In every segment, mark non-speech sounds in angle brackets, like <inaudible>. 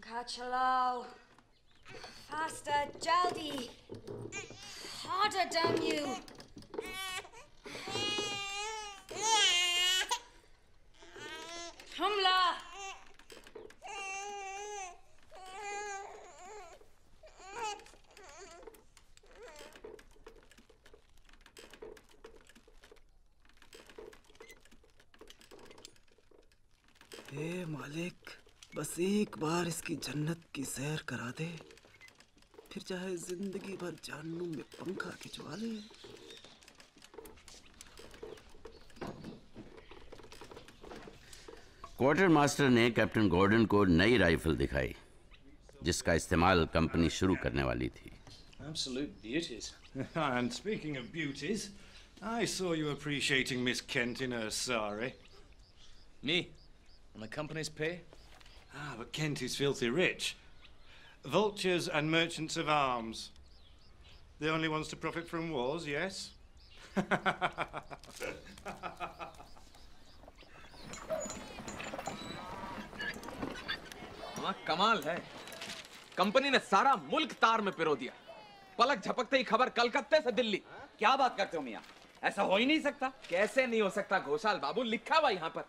Kachalau. Faster, Jaldi. Harder, damn you. Humla. Hey, Malik. बस एक बार इसकी जन्नत की सैर करा दे फिर चाहे ज़िंदगी भर जानू में पंखा खिंचवा ले क्वार्टर मास्टर ने कैप्टन गॉर्डन को नई राइफल दिखाई जिसका इस्तेमाल कंपनी शुरू करने वाली थी Absolute beauties. and speaking of beauties, I saw you appreciating Miss Kent in her sari. Me? On the company's pay? Ah, but Kent is filthy rich. Vultures and merchants of arms. The only ones to profit from wars, yes? हाँ कमाल है company ने सारा मुल्क तार में पिरो दिया पलक झपकते ही खबर कलकत्ते से दिल्ली क्या बात करते हो मियाँ ऐसा हो ही नहीं सकता कैसे नहीं हो सकता घोषाल बाबू लिखा हुआ यहाँ पर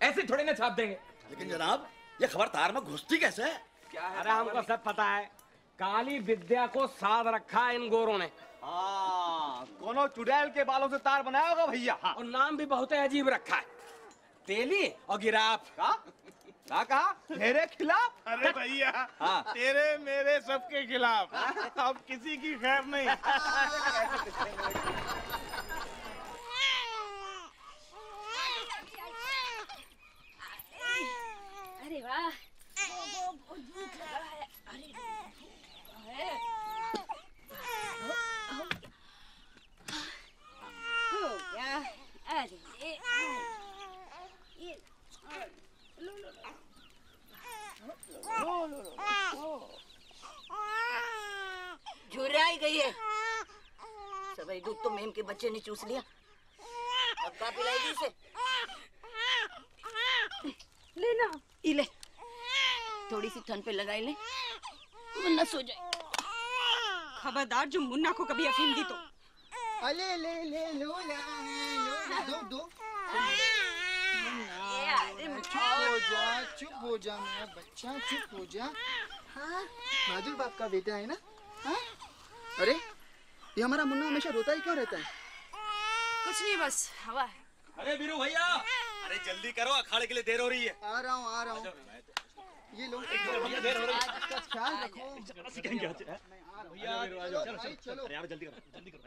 ऐसे थोड़ी ना छाप देंगे लेकिन जनाब ये खबर तार में घुसती कैसे? क्या है अरे हमको सब पता है काली विद्या को साध रखा है इन गोरों ने। हाँ कोनो चुड़ैल के बालों से तार बनाया होगा भैया? हाँ। और नाम भी बहुत अजीब रखा है। तेली और गिराफ। का? का कहा? मेरे खिलाफ? अरे भैया हाँ। तेरे मेरे सबके खिलाफ। अब किसी की खैर नहीं <laughs> अरे वाह वो वो बहुत भूख लगा है अरे भूख है हो हो गया अरे ये ये लो लो लो लो लो झुर्राई गई है। सभी दूध तो मेम के बच्चे ने चूस लिया। अब का पिलाएगी इसे? लेना। इले थोड़ी सी ठंड पे लगाई ले। वरना सो जाए। खबरदार जो मुन्ना को कभी अफीम दी तो। अले ले ले लो ला दो दो। चुप हो जा चुप हो जा मेरा बच्चा चुप हो जा। हाँ। माधुर बाप का बेटा है ना? अरे ये हमारा मुन्ना हमेशा रोता ही क्यों रहता है? कुछ नहीं बस हवा है। अरे बीरू भैया अरे जल्दी करो अखाड़े के लिए देर हो रही है। आ रहा हूँ आ रहा हूँ। ये लो देर हो रही है। ख्याल रखो। सीखेंगे भाई, चलो यार जल्दी करो जल्दी करो